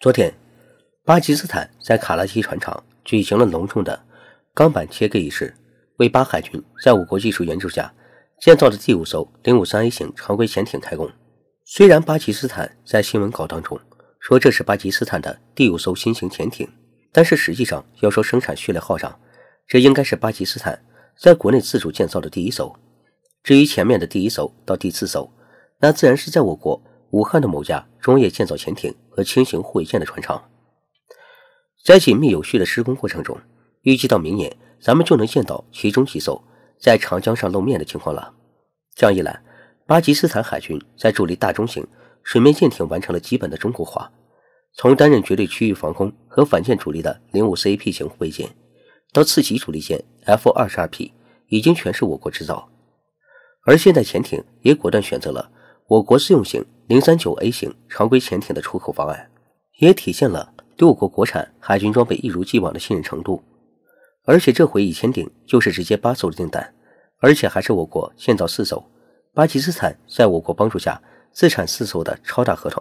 昨天，巴基斯坦在卡拉奇船厂举行了隆重的钢板切割仪式，为巴海军在我国技术援助下建造的第五艘零五三 A 型常规潜艇开工。虽然巴基斯坦在新闻稿当中说这是巴基斯坦的第五艘新型潜艇，但是实际上要说生产序列号上，这应该是巴基斯坦在国内自主建造的第一艘。至于前面的第一艘到第四艘，那自然是在我国。武汉的某家专业建造潜艇和轻型护卫舰的船厂，在紧密有序的施工过程中，预计到明年咱们就能见到其中几艘在长江上露面的情况了。这样一来，巴基斯坦海军在主力大中型水面舰艇完成了基本的中国化，从担任绝对区域防空和反舰主力的零五 CAP 型护卫舰，到次级主力舰 F 二十二 P，已经全是我国制造，而现在潜艇也果断选择了。我国自用型零三九 A 型常规潜艇的出口方案，也体现了对我国国产海军装备一如既往的信任程度。而且这回一签订就是直接八艘的订单，而且还是我国建造四艘，巴基斯坦在我国帮助下自产四艘的超大合同。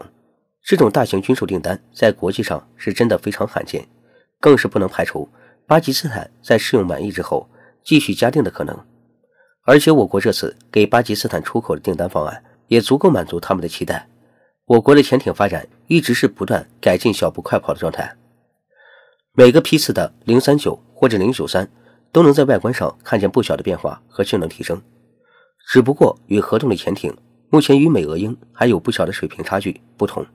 这种大型军售订单在国际上是真的非常罕见，更是不能排除巴基斯坦在试用满意之后继续加订的可能。而且我国这次给巴基斯坦出口的订单方案。也足够满足他们的期待。我国的潜艇发展一直是不断改进、小步快跑的状态。每个批次的零三九或者零九三都能在外观上看见不小的变化和性能提升。只不过与合同的潜艇目前与美俄英还有不小的水平差距不同。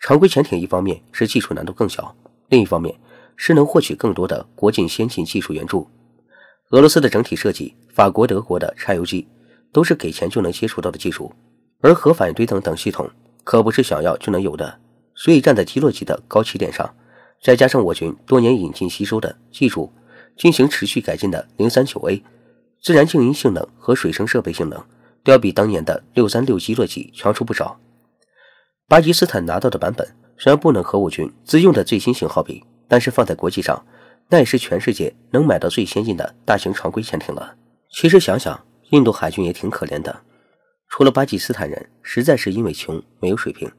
常规潜艇一方面是技术难度更小，另一方面是能获取更多的国际先进技术援助。俄罗斯的整体设计，法国、德国的柴油机。都是给钱就能接触到的技术，而核反应堆等等系统可不是想要就能有的。所以站在基洛级的高起点上，再加上我军多年引进吸收的技术，进行持续改进的零三九 A，自然静音性能和水声设备性能都要比当年的六三六基洛级强出不少。巴基斯坦拿到的版本虽然不能和我军自用的最新型号比，但是放在国际上，那也是全世界能买到最先进的大型常规潜艇了。其实想想。印度海军也挺可怜的，除了巴基斯坦人实在是因为穷没有水平，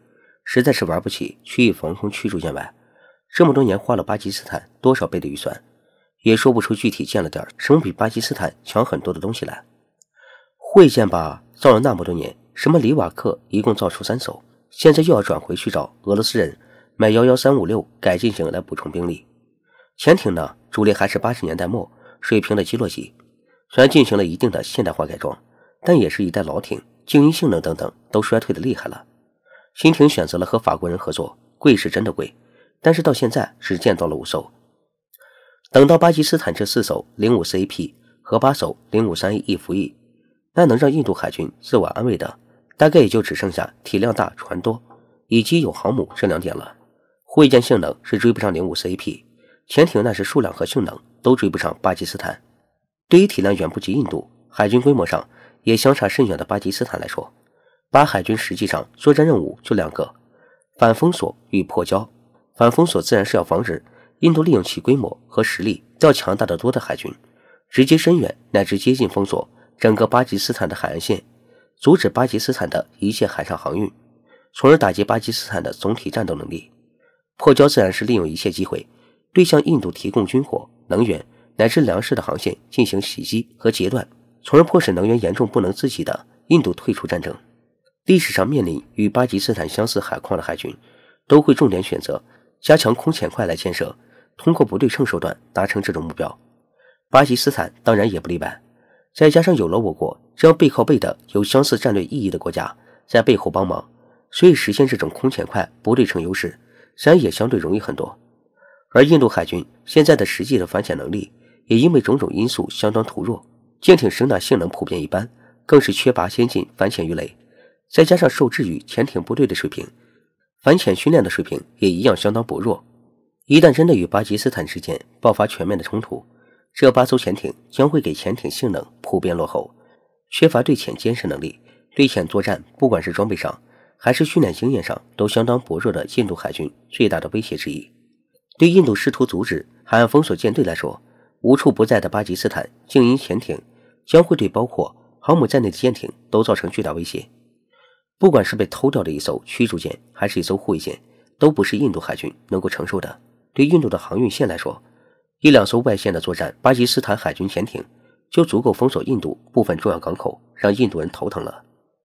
实在是玩不起区域防空驱逐舰外，这么多年花了巴基斯坦多少倍的预算，也说不出具体建了点什么比巴基斯坦强很多的东西来。护卫舰吧，造了那么多年，什么里瓦克一共造出三艘，现在又要转回去找俄罗斯人买幺幺三五六改进型来补充兵力。潜艇呢，主力还是八十年代末水平的基洛级。虽然进行了一定的现代化改装，但也是一代老艇，静音性能等等都衰退的厉害了。新艇选择了和法国人合作，贵是真的贵，但是到现在只建造了五艘。等到巴基斯坦这四艘零五 CAP 和八艘零五三 A 一服役，那能让印度海军自我安慰的，大概也就只剩下体量大、船多以及有航母这两点了。护卫舰性能是追不上零五 CAP，潜艇那是数量和性能都追不上巴基斯坦。对于体量远不及印度、海军规模上也相差甚远的巴基斯坦来说，巴海军实际上作战任务就两个：反封锁与破交。反封锁自然是要防止印度利用其规模和实力较强大的多的海军，直接深远乃至接近封锁整个巴基斯坦的海岸线，阻止巴基斯坦的一切海上航运，从而打击巴基斯坦的总体战斗能力。破交自然是利用一切机会，对向印度提供军火、能源。乃至粮食的航线进行袭击和截断，从而迫使能源严重不能自给的印度退出战争。历史上面临与巴基斯坦相似海况的海军，都会重点选择加强空潜块来建设，通过不对称手段达成这种目标。巴基斯坦当然也不例外。再加上有了我国这样背靠背的有相似战略意义的国家在背后帮忙，所以实现这种空潜块不对称优势，自然也相对容易很多。而印度海军现在的实际的反潜能力。也因为种种因素相当突弱，舰艇声呐性能普遍一般，更是缺乏先进反潜鱼雷，再加上受制于潜艇部队的水平，反潜训练的水平也一样相当薄弱。一旦真的与巴基斯坦之间爆发全面的冲突，这八艘潜艇将会给潜艇性能普遍落后，缺乏对潜监视能力，对潜作战不管是装备上还是训练经验上都相当薄弱的印度海军最大的威胁之一。对印度试图阻止海岸封锁舰队来说，无处不在的巴基斯坦静音潜艇将会对包括航母在内的舰艇都造成巨大威胁。不管是被偷掉的一艘驱逐舰，还是一艘护卫舰，都不是印度海军能够承受的。对印度的航运线来说，一两艘外线的作战巴基斯坦海军潜艇就足够封锁印度部分重要港口，让印度人头疼了。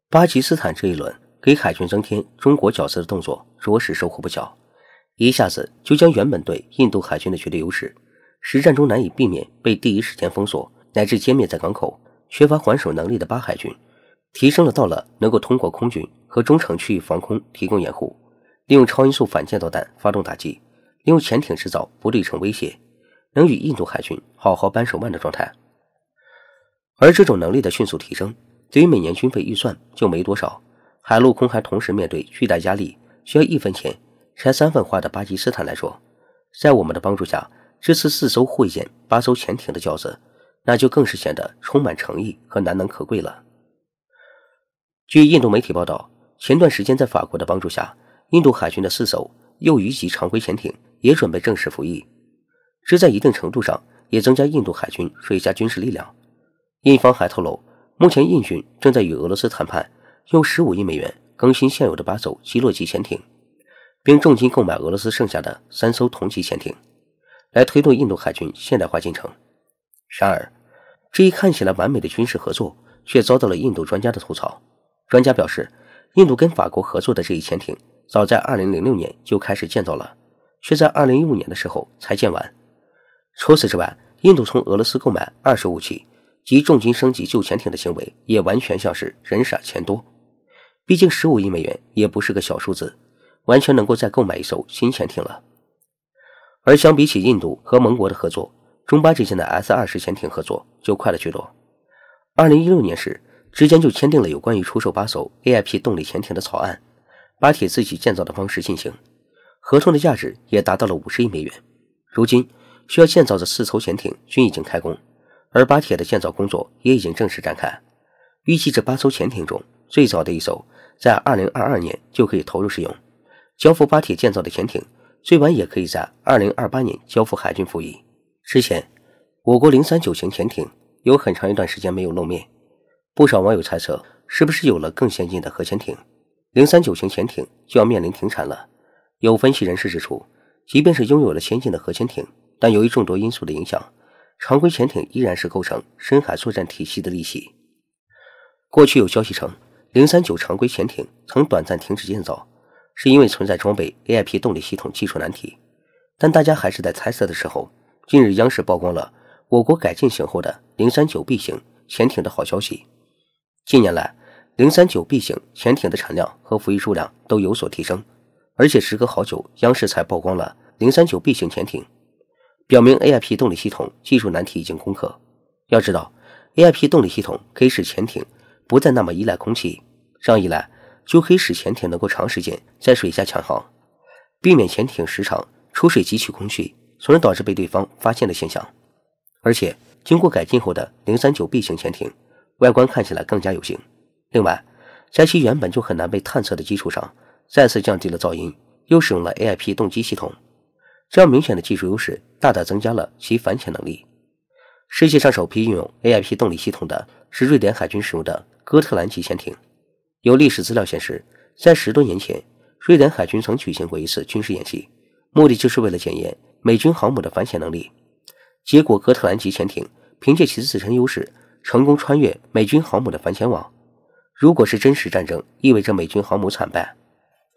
巴基斯坦这一轮给海军增添中国角色的动作，着实收获不小，一下子就将原本对印度海军的绝对优势，实战中难以避免被第一时间封锁乃至歼灭在港口、缺乏还手能力的巴海军，提升了到了能够通过空军和中程区域防空提供掩护，利用超音速反舰导弹发动打击。利用潜艇制造不对称威胁，能与印度海军好好扳手腕的状态。而这种能力的迅速提升，对于每年军费预算就没多少。海陆空还同时面对巨大压力，需要一分钱拆三分花的巴基斯坦来说，在我们的帮助下，这次四艘护卫舰、八艘潜艇的角色，那就更是显得充满诚意和难能可贵了。据印度媒体报道，前段时间在法国的帮助下，印度海军的四艘右鱼级常规潜艇。也准备正式服役，这在一定程度上也增加印度海军水下军事力量。印方还透露，目前印军正在与俄罗斯谈判，用十五亿美元更新现有的八艘基洛级潜艇，并重金购买俄罗斯剩下的三艘同级潜艇，来推动印度海军现代化进程。然而，这一看起来完美的军事合作却遭到了印度专家的吐槽。专家表示，印度跟法国合作的这一潜艇，早在2006年就开始建造了。却在二零一五年的时候才建完。除此之外，印度从俄罗斯购买二手武器及重金升级旧潜艇的行为，也完全像是人傻钱多。毕竟十五亿美元也不是个小数字，完全能够再购买一艘新潜艇了。而相比起印度和盟国的合作，中巴之间的 S 二十潜艇合作就快了许多。二零一六年时，之间就签订了有关于出售八艘 AIP 动力潜艇的草案，巴铁自己建造的方式进行。合同的价值也达到了五十亿美元。如今需要建造的四艘潜艇均已经开工，而巴铁的建造工作也已经正式展开。预计这八艘潜艇中，最早的一艘在二零二二年就可以投入使用，交付巴铁建造的潜艇最晚也可以在二零二八年交付海军服役。之前，我国零三九型潜艇有很长一段时间没有露面，不少网友猜测是不是有了更先进的核潜艇，零三九型潜艇就要面临停产了。有分析人士指出，即便是拥有了先进的核潜艇，但由于众多因素的影响，常规潜艇依然是构成深海作战体系的利器。过去有消息称，零三九常规潜艇曾短暂停止建造，是因为存在装备 AIP 动力系统技术难题。但大家还是在猜测的时候，近日央视曝光了我国改进型后的零三九 B 型潜艇的好消息。近年来，零三九 B 型潜艇的产量和服役数量都有所提升。而且时隔好久，央视才曝光了零三九 B 型潜艇，表明 AIP 动力系统技术难题已经攻克。要知道，AIP 动力系统可以使潜艇不再那么依赖空气，这样一来就可以使潜艇能够长时间在水下强航，避免潜艇时常出水汲取空气，从而导致被对方发现的现象。而且，经过改进后的零三九 B 型潜艇外观看起来更加有型。另外，在其原本就很难被探测的基础上，再次降低了噪音，又使用了 AIP 动机系统，这样明显的技术优势大大增加了其反潜能力。世界上首批运用 AIP 动力系统的是瑞典海军使用的哥特兰级潜艇。有历史资料显示，在十多年前，瑞典海军曾举行过一次军事演习，目的就是为了检验美军航母的反潜能力。结果，哥特兰级潜艇凭借其自身优势，成功穿越美军航母的反潜网。如果是真实战争，意味着美军航母惨败。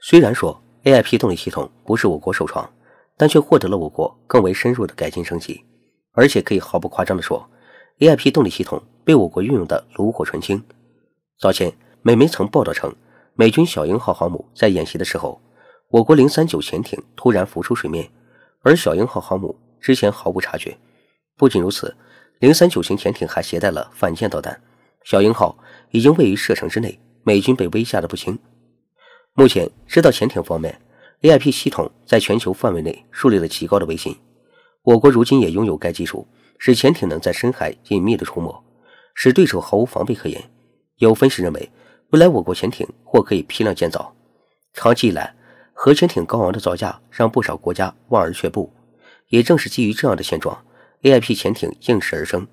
虽然说 AIP 动力系统不是我国首创，但却获得了我国更为深入的改进升级，而且可以毫不夸张地说，AIP 动力系统被我国运用的炉火纯青。早前，美媒曾报道称，美军小鹰号航母在演习的时候，我国零三九潜艇突然浮出水面，而小鹰号航母之前毫无察觉。不仅如此，零三九型潜艇还携带了反舰导弹，小鹰号已经位于射程之内，美军被威吓得不轻。目前，知道潜艇方面，AIP 系统在全球范围内树立了极高的威信。我国如今也拥有该技术，使潜艇能在深海隐秘的出没，使对手毫无防备可言。有分析认为，未来我国潜艇或可以批量建造。长期以来，核潜艇高昂的造价让不少国家望而却步。也正是基于这样的现状，AIP 潜艇应势而生。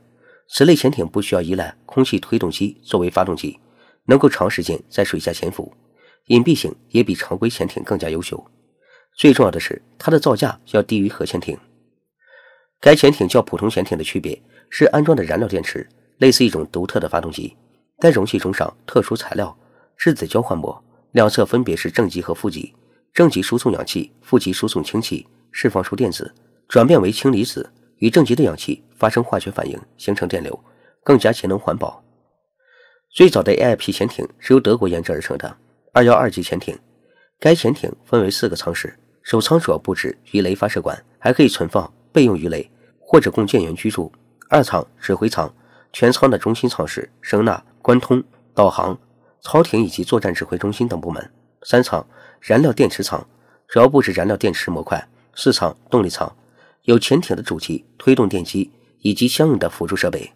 此类潜艇不需要依赖空气推动机作为发动机，能够长时间在水下潜伏。隐蔽性也比常规潜艇更加优秀，最重要的是，它的造价要低于核潜艇。该潜艇较普通潜艇的区别是安装的燃料电池类似一种独特的发动机，在容器中上特殊材料质子交换膜，两侧分别是正极和负极，正极输送氧气，负极输送氢气，释放出电子，转变为氢离子，与正极的氧气发生化学反应，形成电流，更加节能环保。最早的 AIP 潜艇是由德国研制而成的二幺二级潜艇，该潜艇分为四个舱室。首舱主要布置鱼雷发射管，还可以存放备用鱼雷，或者供舰员居住。二舱指挥舱，全舱的中心舱室声纳、关通、导航、操艇以及作战指挥中心等部门。三舱燃料电池舱，主要布置燃料电池模块。四舱动力舱，有潜艇的主机、推动电机以及相应的辅助设备。